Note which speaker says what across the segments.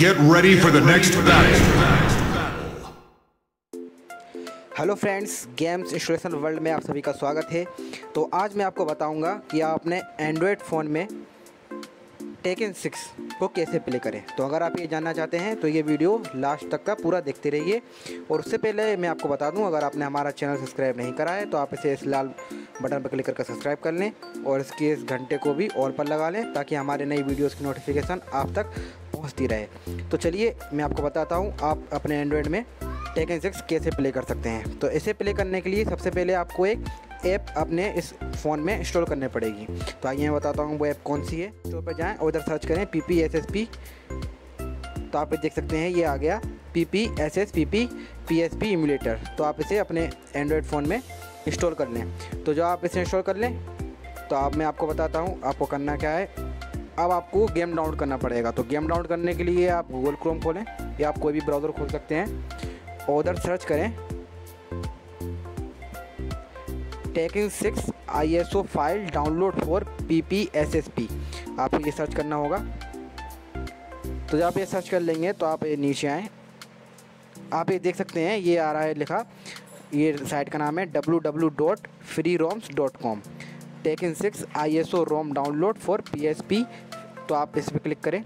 Speaker 1: Get ready for the next battle.
Speaker 2: Hello friends games installation world में आप सभी का स्वागत है। तो आज मैं आपको बताऊँगा कि आप अपने एंड्रॉयड फ़ोन में टेकन सिक्स को कैसे प्ले करें। तो अगर आप ये जानना चाहते हैं तो ये वीडियो लास्ट तक का पूरा देखते रहिए। और उससे पहले मैं आपको बता दूँ, अगर आपने हमारा चैनल सब्सक्राइब नहीं करा है तो आप इसे इस लाल बटन पर क्लिक करके सब्सक्राइब कर लें और इसके इस घंटे को भी ऑल पर लगा लें, ताकि हमारे नई वीडियोज़ की नोटिफिकेशन आप तक पहुँचती रहे। तो चलिए, मैं आपको बताता हूँ, आप अपने एंड्रॉयड में टेकन सिक्स कैसे प्ले कर सकते हैं। तो इसे प्ले करने के लिए सबसे पहले आपको एक ऐप अपने इस फ़ोन में इंस्टॉल करनी पड़ेगी। तो आइए, मैं बताता हूँ, वो ऐप कौन सी है। स्टोर पर जाएँ और उधर सर्च करें P P S S P तो आप देख सकते हैं, ये आ गया P P S S P P P S P emulator तो आप इसे अपने एंड्रॉयड फ़ोन में इंस्टॉल कर लें। तो जो आप इसे इंस्टॉल कर लें तो अब मैं आपको बताता हूँ, आपको करना क्या है अब आपको गेम डाउनलोड करना पड़ेगा। तो गेम डाउनलोड करने के लिए आप गूगल क्रोम खोलें या आप कोई भी ब्राउज़र खोल सकते हैं। और उधर सर्च करें Tekken six I S O file download for P P S S P आपको ये सर्च करना होगा। तो जब आप ये सर्च कर लेंगे तो आप ये नीचे आएँ। आप ये देख सकते हैं, ये आ रहा है लिखा। ये साइट का नाम है W W dot free roms dot com. Tekken six I S O rom download for P S P तो आप इस पर क्लिक करें।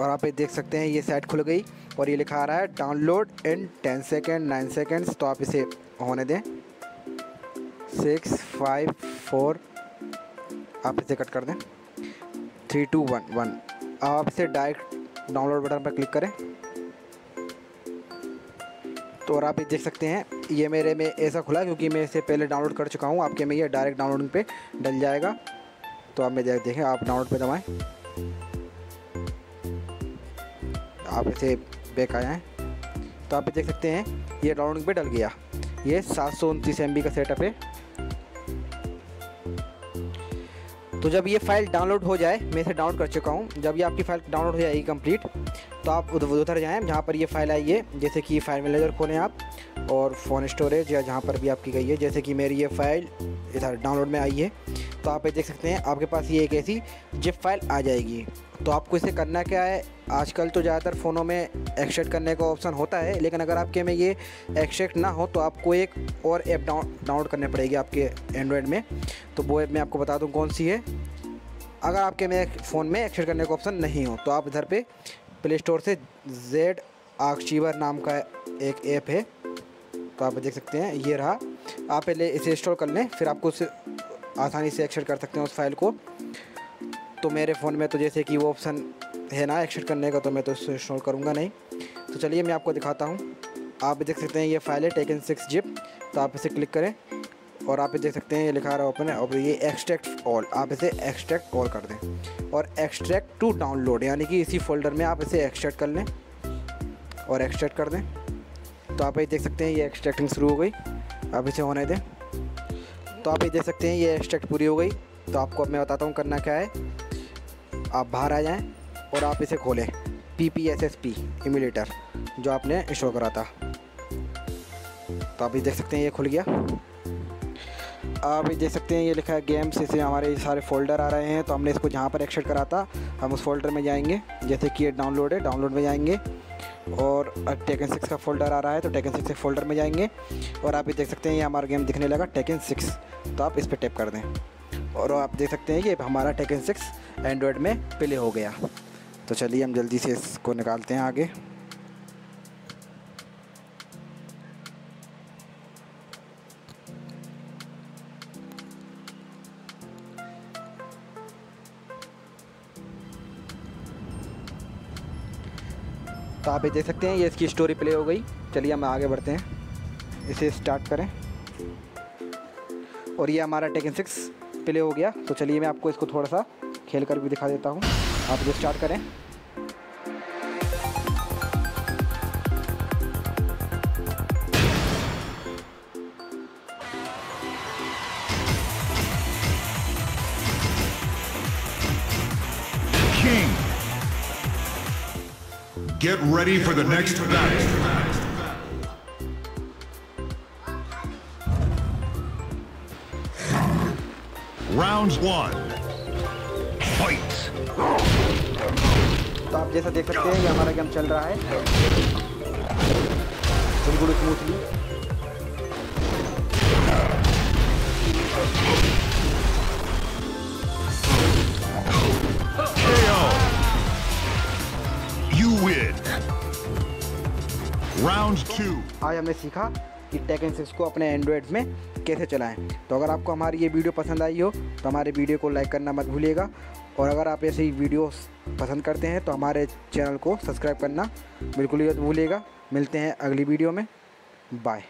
Speaker 2: और आप ये देख सकते हैं, ये साइट खुल गई और ये लिखा आ रहा है download in ten second nine seconds तो आप इसे होने दें। सिक्स फाइव फोर आप इसे कट कर दें। थ्री टू वन वन आप इसे डायरेक्ट डाउनलोड बटन पर क्लिक करें। तो और आप ये देख सकते हैं, ये मेरे में ऐसा खुला क्योंकि मैं इसे पहले डाउनलोड कर चुका हूँ, आपके में ये डायरेक्ट डाउनलोडिंग पे डल जाएगा। तो आप मैं देखें, आप डाउनलोड पे दबाएँ आप इसे बैक आए हैं। तो आप देख सकते हैं, ये डाउनलोडिंग पे डल गया। ये सात सौ उनतीस एम का सेटअप है। तो जब ये फ़ाइल डाउनलोड हो जाए, मैं इसे डाउनलोड कर चुका हूँ। जब ये आपकी फ़ाइल डाउनलोड हो जाएगी कंप्लीट तो आप उधर जाएँ, जहाँ पर ये फ़ाइल आई है, जैसे कि फ़ाइल मैनेजर खोलें आप, और फ़ोन स्टोरेज या जहाँ पर भी आपकी गई है, जैसे कि मेरी ये फ़ाइल इधर डाउनलोड में आई है तो आप ये देख सकते हैं, आपके पास ये एक ऐसी जिप फ़ाइल आ जाएगी। तो आपको इसे करना क्या है, आजकल तो ज़्यादातर फ़ोनों में एक्सट्रैक्ट करने का ऑप्शन होता है, लेकिन अगर आपके में ये एक्सट्रैक्ट ना हो तो आपको एक और ऐप डाउन डाउनलोड करनी पड़ेगी आपके एंड्रॉयड में। तो वो ऐप मैं आपको बता दूँ कौन सी है। अगर आपके में फ़ोन में एक्सट्रैक्ट करने का ऑप्शन नहीं हो तो आप इधर पे प्ले स्टोर से जेड आर्चीवर नाम का एक ऐप है तो आप देख सकते हैं, ये रहा। आप पहले इसे इंस्टॉल कर लें, फिर आपको उसे आसानी से एक्सेट कर सकते हैं उस फ़ाइल को। तो मेरे फ़ोन में तो जैसे कि वो ऑप्शन है ना एक्सेट करने का तो मैं तो इसे इंस्टॉल करूँगा नहीं। तो चलिए मैं आपको दिखाता हूँ। आप देख सकते हैं, ये फ़ाइल है टेकन सिक्स जिप तो आप इसे क्लिक करें। और आप देख सकते हैं, ये लिखा रहा है ओपन है। और ये एक्सट्रैक्ट ऑल आप इसे एक्सट्रैक्ट ऑल कर दें। और एक्सट्रैक्ट टू डाउनलोड यानी कि इसी फोल्डर में आप इसे एक्सट्रैक्ट कर लें और एक्सट्रैक्ट कर दें। तो आप ये देख सकते हैं, ये एक्सट्रैक्टिंग शुरू हो गई। आप इसे होने दें। तो आप ये देख सकते हैं, ये एक्सट्रैक्ट पूरी हो गई। तो आपको अब मैं बताता हूँ करना क्या है। आप बाहर आ जाएँ और आप इसे खोलें। P P S S P emulator जो आपने इंस्टॉल करा था। तो आप ये देख सकते हैं, ये खुल गया। आप देख सकते हैं, ये लिखा है गेम्स इसे हमारे सारे फोल्डर आ रहे हैं तो हमने इसको जहाँ पर एक्सेट करा था, हम उस फोल्डर में जाएँगे, जैसे कि ये डाउनलोड है डाउनलोड में जाएँगे, और टेकन सिक्स का फोल्डर आ रहा है तो टेकन सिक्स के फोल्डर में जाएँगे, और आप ये देख सकते हैं, ये हमारा गेम दिखने लगा टेकन सिक्स तो आप इस पर टैप कर दें, और आप देख सकते हैं कि हमारा टेकन सिक्स एंड्रॉयड में प्ले हो गया तो चलिए हम जल्दी से इसको निकालते हैं आगे। तो आप ये देख सकते हैं, ये इसकी स्टोरी प्ले हो गई। चलिए हम आगे बढ़ते हैं। इसे स्टार्ट करें। और ये हमारा टेकन सिक्स प्ले हो गया। तो चलिए मैं आपको इसको थोड़ा सा खेल कर भी दिखा देता हूँ। आप इसे स्टार्ट करें।
Speaker 1: King. Get ready for the next battle. Round one. Fight.
Speaker 2: तो आप जैसा देख सकते हैं ये हमारा गेम चल रहा है बिल्कुल smoothly
Speaker 1: You win. Round two.
Speaker 2: आज हमने सीखा कि टेकन सिक्स को अपने एंड्रॉयड में कैसे चलाएँ। तो अगर आपको हमारी ये वीडियो पसंद आई हो तो हमारे वीडियो को लाइक करना मत भूलिएगा। और अगर आप ऐसे ही वीडियो पसंद करते हैं तो हमारे चैनल को सब्सक्राइब करना बिल्कुल ही मत भूलिएगा। मिलते हैं अगली वीडियो में। बाय